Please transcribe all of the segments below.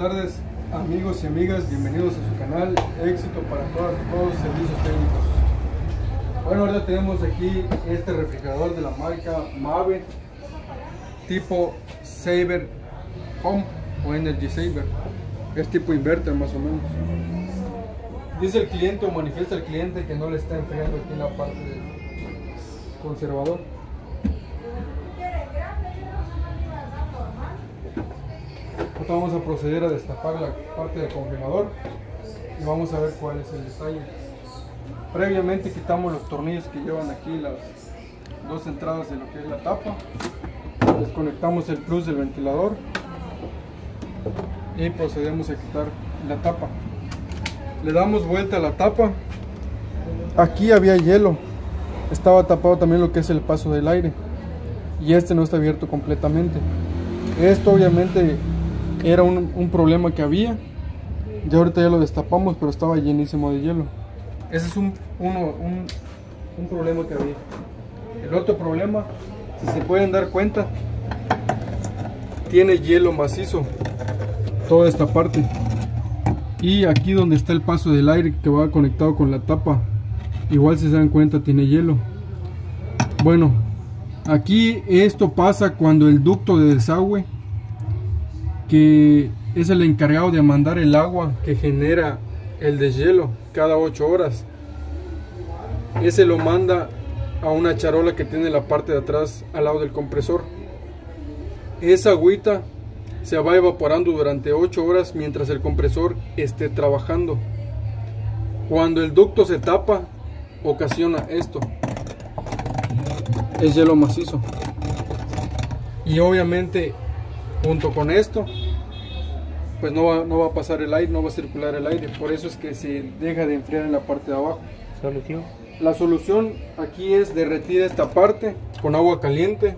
tardes amigos y amigas, bienvenidos a su canal, éxito para todos, todos los servicios técnicos. Bueno, ahora tenemos aquí este refrigerador de la marca Mave, tipo Saber Home o Energy Saver, es tipo inverter más o menos. Dice el cliente o manifiesta el cliente que no le está enfriando aquí la parte del conservador. Vamos a proceder a destapar la parte del congelador y vamos a ver cuál es el detalle. Previamente quitamos los tornillos que llevan aquí las dos entradas de lo que es la tapa. Desconectamos el plus del ventilador y procedemos a quitar la tapa. Le damos vuelta a la tapa. Aquí había hielo. Estaba tapado también lo que es el paso del aire. Y este no está abierto completamente. Esto obviamente era un, problema que había. Ya ahorita ya lo destapamos, pero estaba llenísimo de hielo. Ese es un, un, problema que había. El otro problema, si se pueden dar cuenta, tiene hielo macizo. Toda esta parte. Y aquí donde está el paso del aire que va conectado con la tapa. Igual si se dan cuenta tiene hielo. Bueno, aquí esto pasa cuando el ducto de desagüe que es el encargado de mandar el agua que genera el deshielo cada 8 horas. Ese lo manda a una charola que tiene la parte de atrás al lado del compresor. Esa agüita se va evaporando durante 8 horas mientras el compresor esté trabajando. Cuando el ducto se tapa, ocasiona esto. Es hielo macizo. Y obviamente junto con esto pues no va, no va a pasar el aire, no va a circular el aire, por eso es que se deja de enfriar en la parte de abajo. ¿Solución? La solución aquí es derretir esta parte con agua caliente.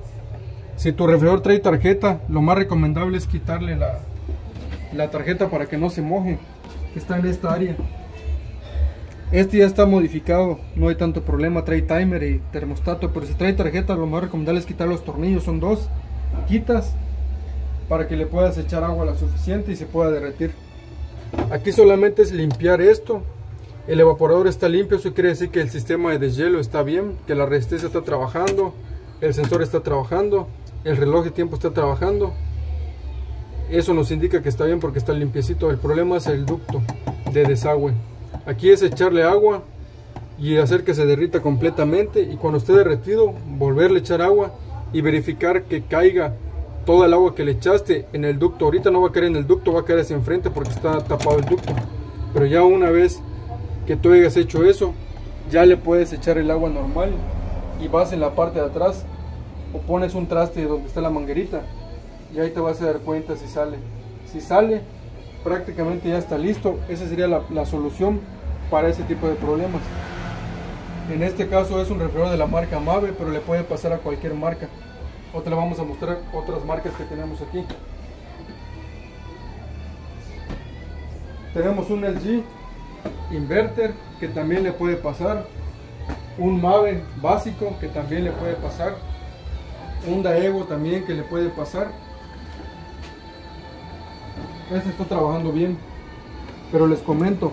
Si tu refrigerador trae tarjeta, lo más recomendable es quitarle la, la tarjeta para que no se moje, que está en esta área. Este ya está modificado, no hay tanto problema, trae timer y termostato, pero si trae tarjeta lo más recomendable es quitar los tornillos, son dos, quitas para que le puedas echar agua la suficiente y se pueda derretir. Aquí solamente es limpiar esto. El evaporador está limpio, eso quiere decir que el sistema de deshielo está bien, que la resistencia está trabajando, el sensor está trabajando, el reloj de tiempo está trabajando. Eso nos indica que está bien porque está limpiecito. El problema es el ducto de desagüe. Aquí es echarle agua y hacer que se derrita completamente y cuando esté derretido volverle a echar agua y verificar que caiga toda el agua que le echaste en el ducto. Ahorita no va a caer en el ducto, va a caer hacia enfrente porque está tapado el ducto. Pero ya una vez que tú hayas hecho eso, ya le puedes echar el agua normal y vas en la parte de atrás o pones un traste donde está la manguerita y ahí te vas a dar cuenta si sale. Si sale, prácticamente ya está listo. Esa sería la, solución para ese tipo de problemas. En este caso es un refrigerador de la marca Mave, pero le puede pasar a cualquier marca. Otra le vamos a mostrar otras marcas que tenemos aquí. Tenemos un LG inverter que también le puede pasar. Un Mave básico que también le puede pasar. Un Daewoo también que le puede pasar. Este está trabajando bien. Pero les comento,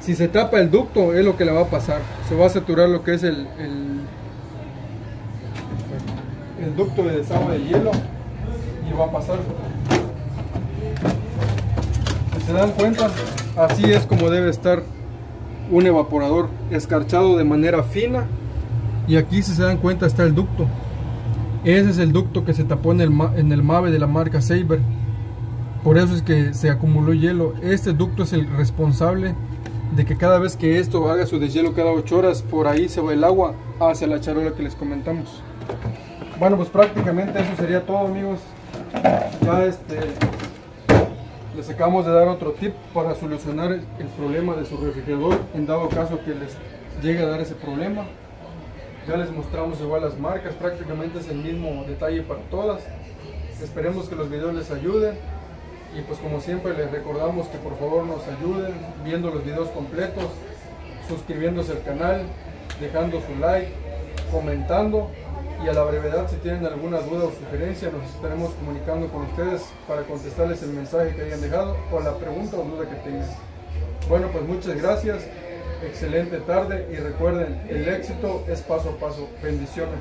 si se tapa el ducto es lo que le va a pasar. Se va a saturar lo que es el el ducto de desagüe de hielo y va a pasar. Si se dan cuenta, así es como debe estar un evaporador escarchado de manera fina y aquí si se dan cuenta está el ducto. Ese es el ducto que se tapó en el, en el MAVE de la marca Saber. Por eso es que se acumuló hielo. Este ducto es el responsable de que cada vez que esto haga su deshielo cada 8 horas, por ahí se va el agua hacia la charola que les comentamos. Bueno, pues prácticamente eso sería todo, amigos. Ya este les acabamos de dar otro tip para solucionar el problema de su refrigerador en dado caso que les llegue a dar ese problema. Ya les mostramos igual las marcas, prácticamente es el mismo detalle para todas. Esperemos que los videos les ayuden y pues como siempre les recordamos que por favor nos ayuden viendo los videos completos, suscribiéndose al canal, dejando su like, comentando y a la brevedad si tienen alguna duda o sugerencia nos estaremos comunicando con ustedes para contestarles el mensaje que hayan dejado o la pregunta o duda que tengan. Bueno, pues muchas gracias, excelente tarde y recuerden, el éxito es paso a paso. Bendiciones.